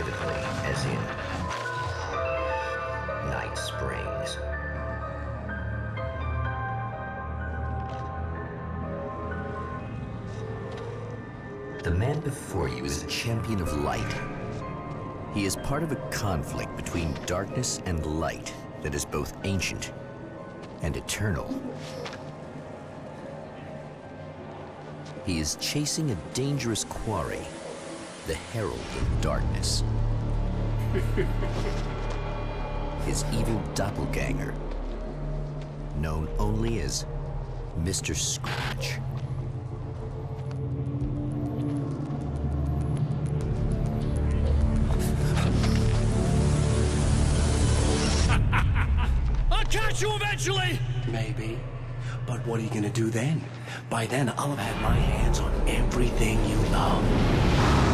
as in Night Springs. The man before you is a champion of light. He is part of a conflict between darkness and light that is both ancient and eternal. He is chasing a dangerous quarry, the Herald of Darkness. His evil doppelganger, known only as Mr. Scratch. I'll catch you eventually! Maybe. But what are you gonna do then? By then, I'll have had my hands on everything you love.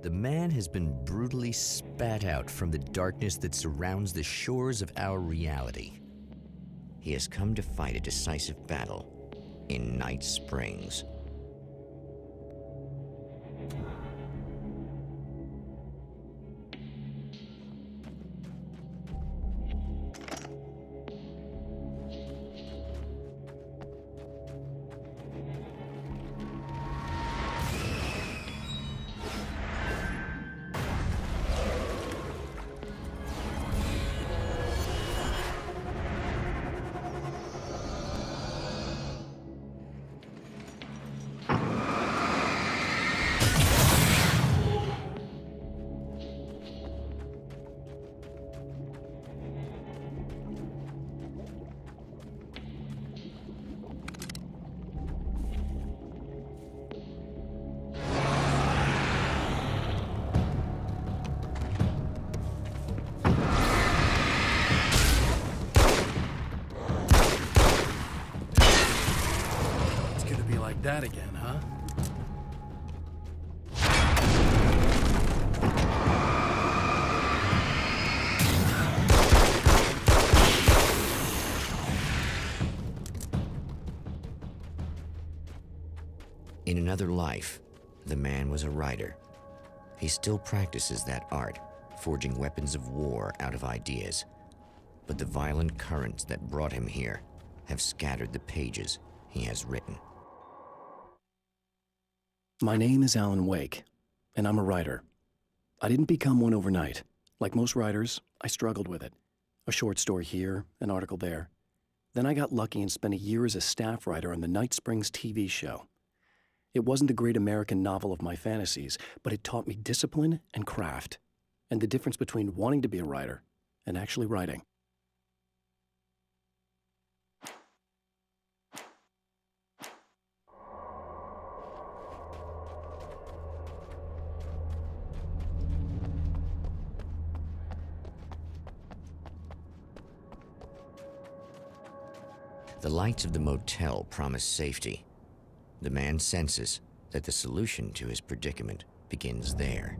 The man has been brutally spat out from the darkness that surrounds the shores of our reality. He has come to fight a decisive battle in Night Springs. That again, huh? In another life, the man was a writer. He still practices that art, forging weapons of war out of ideas. But the violent currents that brought him here have scattered the pages he has written. My name is Alan Wake, and I'm a writer. I didn't become one overnight. Like most writers, I struggled with it. A short story here, an article there. Then I got lucky and spent a year as a staff writer on the Night Springs TV show. It wasn't the great American novel of my fantasies, but it taught me discipline and craft, and the difference between wanting to be a writer and actually writing. The lights of the motel promise safety. The man senses that the solution to his predicament begins there.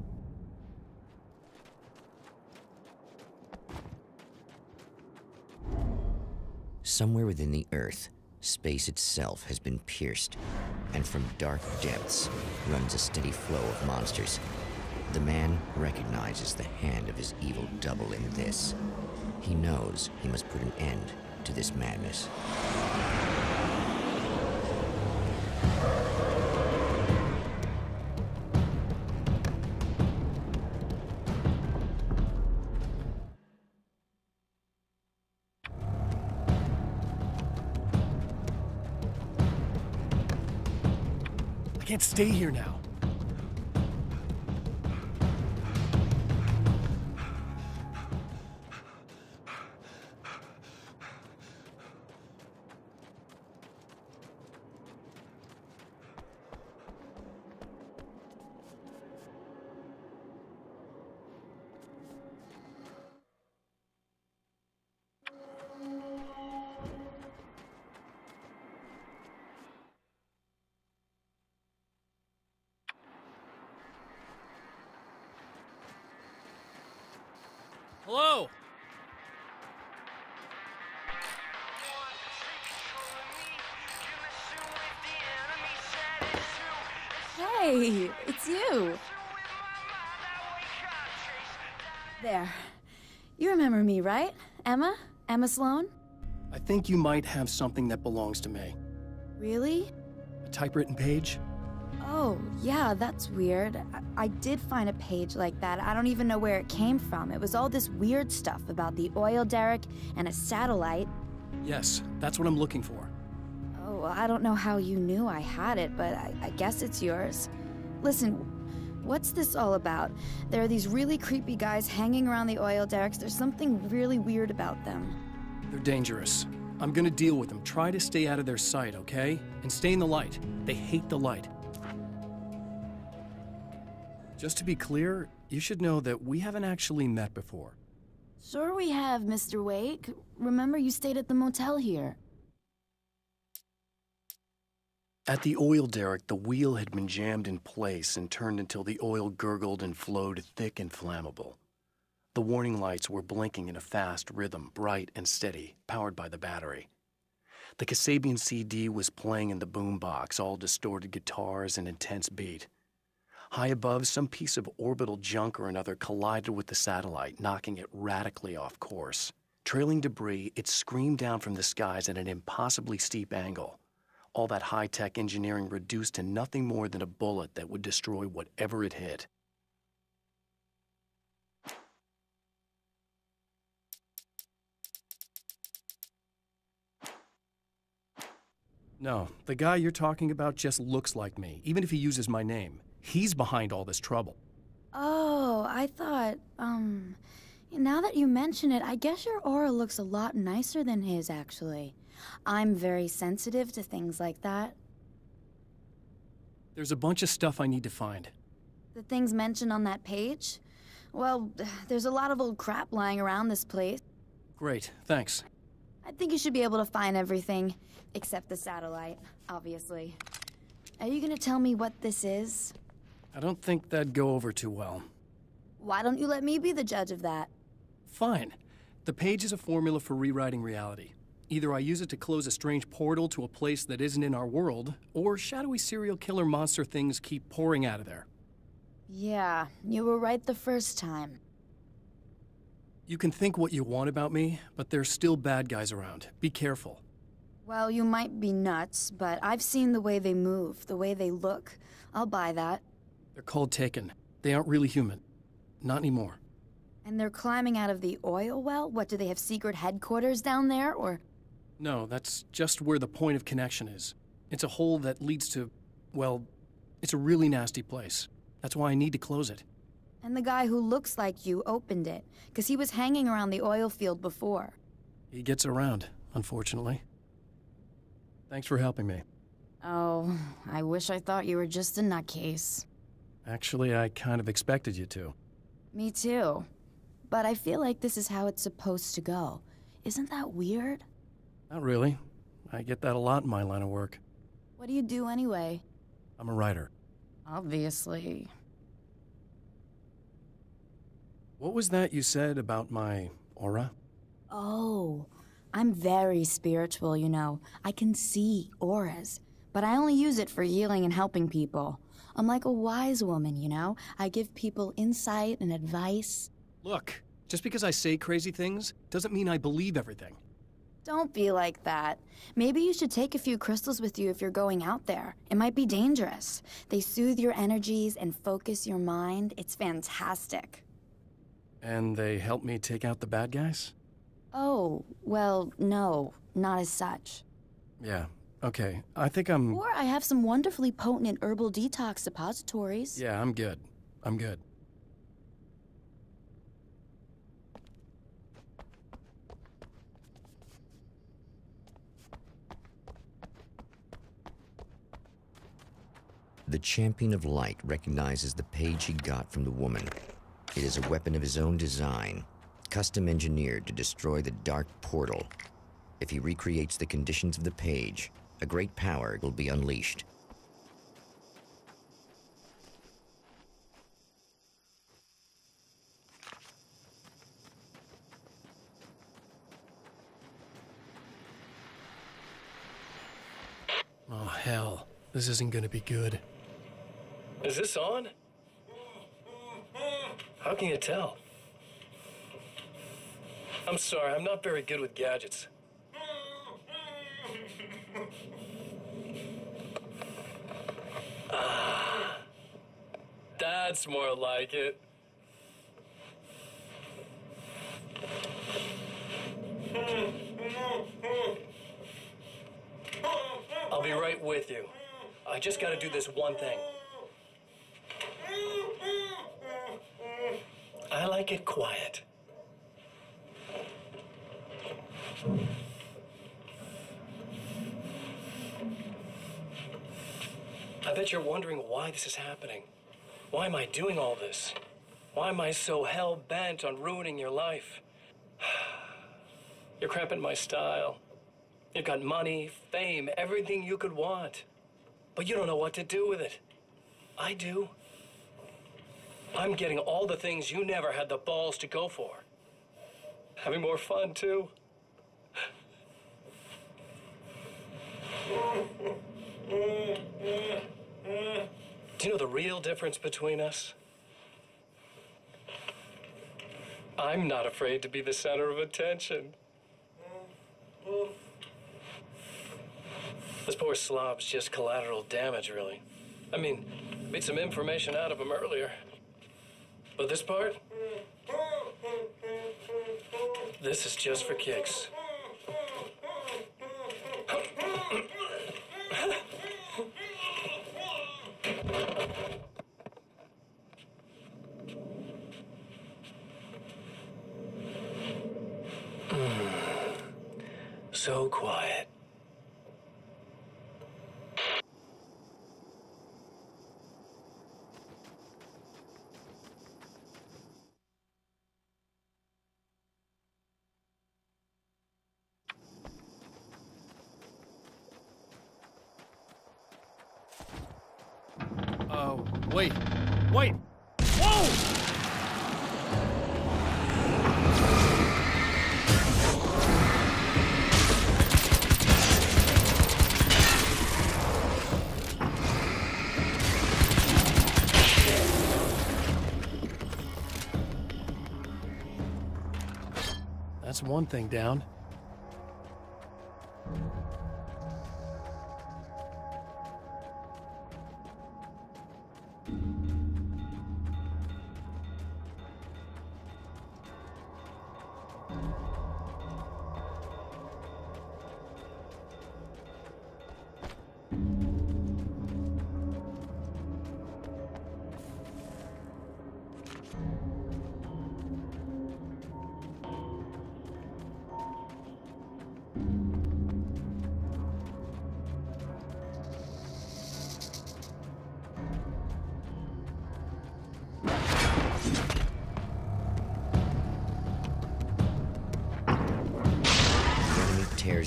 Somewhere within the Earth, space itself has been pierced, and from dark depths runs a steady flow of monsters. The man recognizes the hand of his evil double in this. He knows he must put an end to this madness. Can't stay here now. Hey, it's you. There. You remember me, right? Emma? Emma Sloan? I think you might have something that belongs to me. Really? A typewritten page? Oh, yeah, that's weird. I, I did find a page like that. I don't even know where it came from. It was all this weird stuff about the oil derrick and a satellite. Yes, that's what I'm looking for. I don't know how you knew I had it, but I, I guess it's yours. Listen, what's this all about? There are these really creepy guys hanging around the oil derricks. There's something really weird about them. They're dangerous. I'm gonna deal with them. Try to stay out of their sight, okay? And stay in the light. They hate the light. Just to be clear, you should know that we haven't actually met before. Sure, we have, Mr. Wake. Remember, you stayed at the motel here. At the oil derrick, the wheel had been jammed in place and turned until the oil gurgled and flowed thick and flammable. The warning lights were blinking in a fast rhythm, bright and steady, powered by the battery. The Kasabian CD was playing in the boombox, all distorted guitars and intense beat. High above, some piece of orbital junk or another collided with the satellite, knocking it radically off course. Trailing debris, it screamed down from the skies at an impossibly steep angle. All that high tech engineering reduced to nothing more than a bullet that would destroy whatever it hit. No, the guy you're talking about just looks like me, even if he uses my name. He's behind all this trouble. Oh, I thought, um, now that you mention it, I guess your aura looks a lot nicer than his, actually. I'm very sensitive to things like that. There's a bunch of stuff I need to find. The things mentioned on that page? Well, there's a lot of old crap lying around this place. Great, thanks. I think you should be able to find everything, except the satellite, obviously. Are you gonna tell me what this is? I don't think that'd go over too well. Why don't you let me be the judge of that? Fine. The page is a formula for rewriting reality. Either I use it to close a strange portal to a place that isn't in our world, or shadowy serial killer monster things keep pouring out of there. Yeah, you were right the first time. You can think what you want about me, but there's still bad guys around. Be careful. Well, you might be nuts, but I've seen the way they move, the way they look. I'll buy that. They're called Taken. They aren't really human. Not anymore. And they're climbing out of the oil well? What, do they have secret headquarters down there, or...? No, that's just where the point of connection is. It's a hole that leads to, well, it's a really nasty place. That's why I need to close it. And the guy who looks like you opened it, because he was hanging around the oil field before. He gets around, unfortunately. Thanks for helping me. Oh, I wish I thought you were just a nutcase. Actually, I kind of expected you to. Me too. But I feel like this is how it's supposed to go. Isn't that weird? Not really. I get that a lot in my line of work. What do you do anyway? I'm a writer. Obviously. What was that you said about my aura? Oh, I'm very spiritual, you know. I can see auras, but I only use it for healing and helping people. I'm like a wise woman, you know? I give people insight and advice. Look, just because I say crazy things doesn't mean I believe everything. Don't be like that. Maybe you should take a few crystals with you if you're going out there. It might be dangerous. They soothe your energies and focus your mind. It's fantastic. And they help me take out the bad guys? Oh, well, no, not as such. Yeah, okay. I think I'm. Or I have some wonderfully potent herbal detox suppositories. Yeah, I'm good. I'm good. The Champion of Light recognizes the page he got from the woman. It is a weapon of his own design, custom engineered to destroy the Dark Portal. If he recreates the conditions of the page, a great power will be unleashed. Oh, hell. This isn't gonna be good. Is this on? How can you tell? I'm sorry, I'm not very good with gadgets. Ah, that's more like it. I'll be right with you. I just gotta do this one thing. I like it quiet. I bet you're wondering why this is happening. Why am I doing all this? Why am I so hell bent on ruining your life? You're cramping my style. You've got money, fame, everything you could want. But you don't know what to do with it. I do. I'm getting all the things you never had the balls to go for. Having more fun, too. Do you know the real difference between us? I'm not afraid to be the center of attention. This poor slob's just collateral damage, really. I mean, beat some information out of him earlier. But this part? This is just for kicks. Hmm. so quiet. Wait. Wait! Whoa! That's one thing down.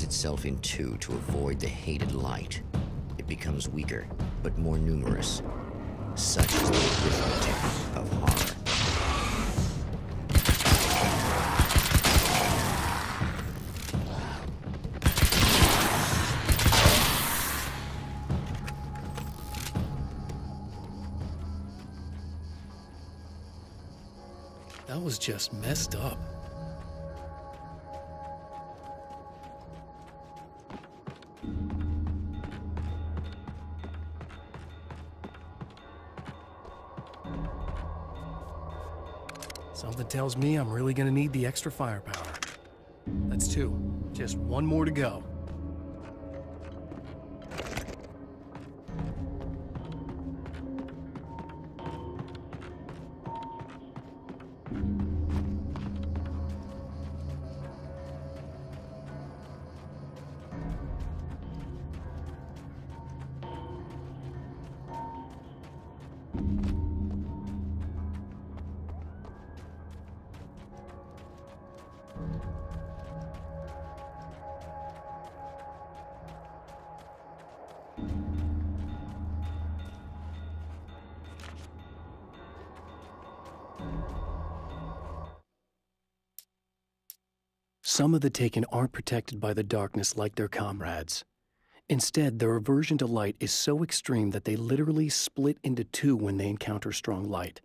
Tears itself in two to avoid the hated light. It becomes weaker, but more numerous. Such is the arithmetic of horror. That was just messed up. Tells me I'm really gonna need the extra firepower. That's two. Just one more to go. Some of the Taken aren't protected by the darkness like their comrades. Instead, their aversion to light is so extreme that they literally split into two when they encounter strong light.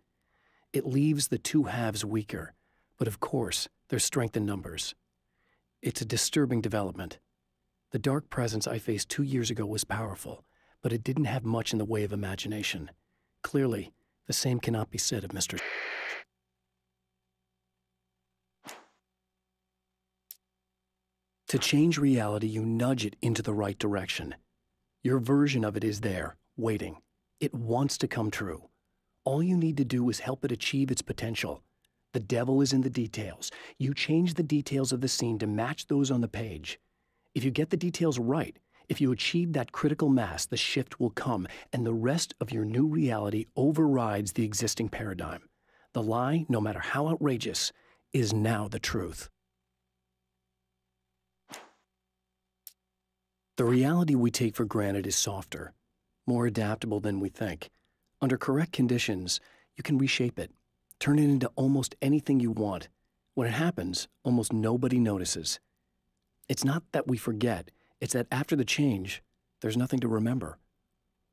It leaves the two halves weaker, but of course, there's strength in numbers. It's a disturbing development. The dark presence I faced two years ago was powerful, but it didn't have much in the way of imagination. Clearly, the same cannot be said of Mr. To change reality, you nudge it into the right direction. Your version of it is there, waiting. It wants to come true. All you need to do is help it achieve its potential. The devil is in the details. You change the details of the scene to match those on the page. If you get the details right, if you achieve that critical mass, the shift will come, and the rest of your new reality overrides the existing paradigm. The lie, no matter how outrageous, is now the truth. The reality we take for granted is softer, more adaptable than we think. Under correct conditions, you can reshape it, turn it into almost anything you want. When it happens, almost nobody notices. It's not that we forget, it's that after the change, there's nothing to remember.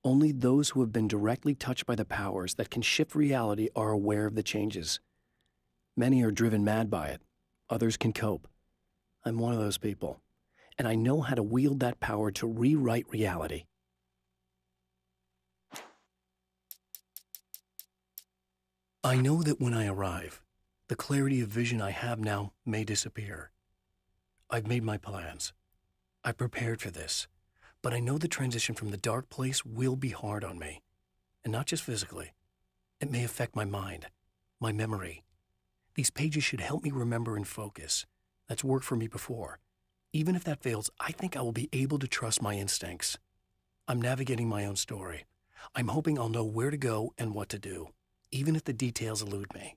Only those who have been directly touched by the powers that can shift reality are aware of the changes. Many are driven mad by it, others can cope. I'm one of those people and I know how to wield that power to rewrite reality. I know that when I arrive, the clarity of vision I have now may disappear. I've made my plans. I've prepared for this, but I know the transition from the dark place will be hard on me, and not just physically. It may affect my mind, my memory. These pages should help me remember and focus. That's worked for me before. Even if that fails, I think I will be able to trust my instincts. I'm navigating my own story. I'm hoping I'll know where to go and what to do, even if the details elude me.